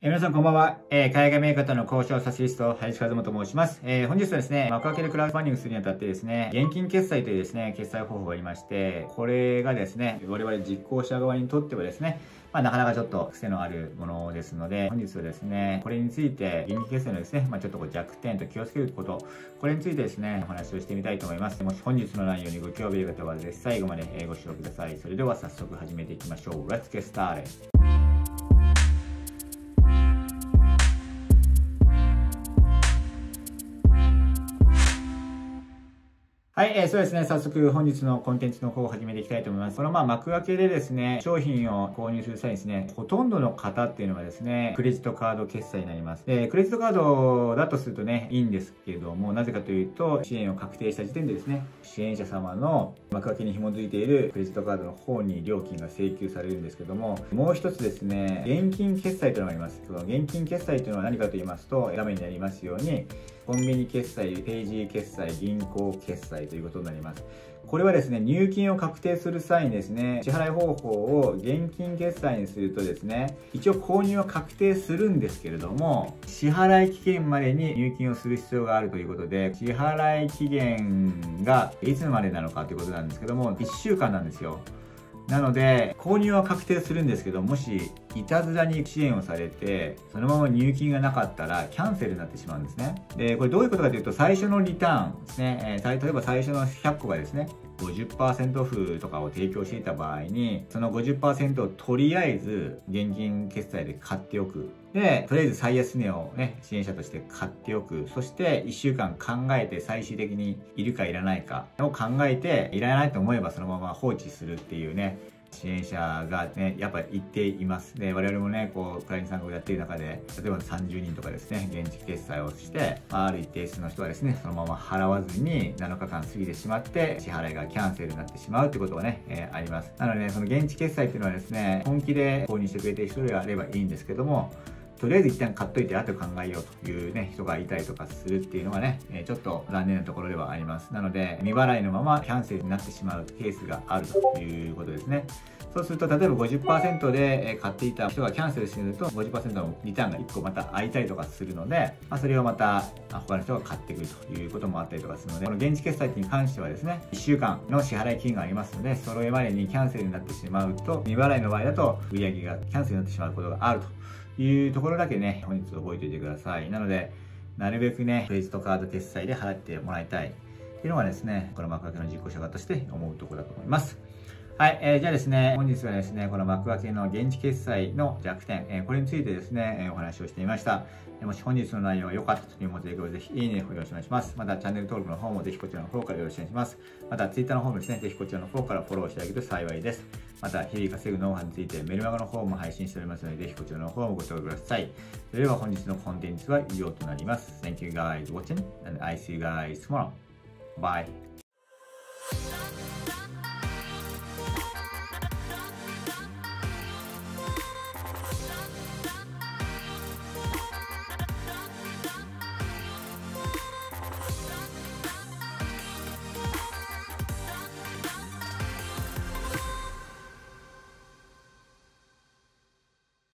え皆さんこんばんは。えー海外メーカーとの交渉サシリスト、林和元と申します。えー本日はですね、幕開けでクラウドファンディングするにあたってですね、現金決済というですね、決済方法がありまして、これがですね、我々実行者側にとってはですね、まあ、なかなかちょっと癖のあるものですので、本日はですね、これについて、現金決済のですね、まあ、ちょっとこう弱点と気をつけること、これについてですね、お話をしてみたいと思います。もし本日の内容にご興味ある方は、ぜひ最後までご視聴ください。それでは早速始めていきましょう。Let's get started! はい、えーそうですね。早速本日のコンテンツの方を始めていきたいと思います。このまあ幕開けでですね、商品を購入する際にですね、ほとんどの方っていうのはですね、クレジットカード決済になります。で、クレジットカードだとするとね、いいんですけども、なぜかというと、支援を確定した時点でですね、支援者様の幕開けに紐づいているクレジットカードの方に料金が請求されるんですけども、もう一つですね、現金決済というのがあります。その現金決済というのは何かと言いますと、画面になりますように、コンビニ決済、ページ決済、銀行決済ということになります。これはですね、入金を確定する際にですね、支払い方法を現金決済にするとですね、一応購入は確定するんですけれども、支払い期限までに入金をする必要があるということで、支払い期限がいつまでなのかということなんですけども、1週間なんですよ。なので、購入は確定するんですけど、もし、いたずらに支援をされて、そのまま入金がなかったら、キャンセルになってしまうんですね。で、これどういうことかというと、最初のリターンですね、えー例えば最初の100個がですね、50%オフとかを提供していた場合に、その50%をとりあえず現金決済で買っておく。で、とりあえず最安値をね、支援者として買っておく。そして1週間考えて最終的にいるかいらないかを考えて、いらないと思えばそのまま放置するっていうね、支援者がね、やっぱり言っています。で、我々もね、こう、クライアントさんがやっている中で、例えば30人とかですね、現地決済をして、まあ、ある一定数の人はですね、そのまま払わずに7日間過ぎてしまって、支払いがキャンセルになってしまうってことがね、えーあります。なのでね、その現地決済っていうのはですね、本気で購入してくれてる人であればいいんですけども、とりあえず一旦買っといて後考えようというね、人がいたりとかするっていうのがね、えちょっと残念なところではあります。なので、未払いのままキャンセルになってしまうケースがあるということですね。そうすると、例えば50%で買っていた人がキャンセルしてると、50%のリターンが1個また空いたりとかするので、まあ、それをまた他の人が買ってくるということもあったりとかするので、この現地決済に関してはですね、1週間の支払い期限がありますので、それまでにキャンセルになってしまうと、未払いの場合だと売り上げがキャンセルになってしまうことがあるというところだけね、本日覚えておいてください。なので、なるべくね、クレジットカード決済で払ってもらいたい。っていうのがですね、この幕開けの実行者側として思うところだと思います。はい、えーじゃあですね、本日はですね、この幕開けの現地決済の弱点、えーこれについてですね、えーお話をしてみました。もし本日の内容が良かったという思っている方はぜひいいねをよろしくお願いします。またチャンネル登録の方もぜひこちらの方からよろしくお願いします。また Twitter の方もですね、ぜひこちらの方からフォローしていただけると幸いです。また、日々稼ぐノウハウについてメルマガの方も配信しておりますので、ぜひこちらの方もご登録ください。それでは本日のコンテンツは以上となります。Thank you guys watching and I see you guys tomorrow. Bye.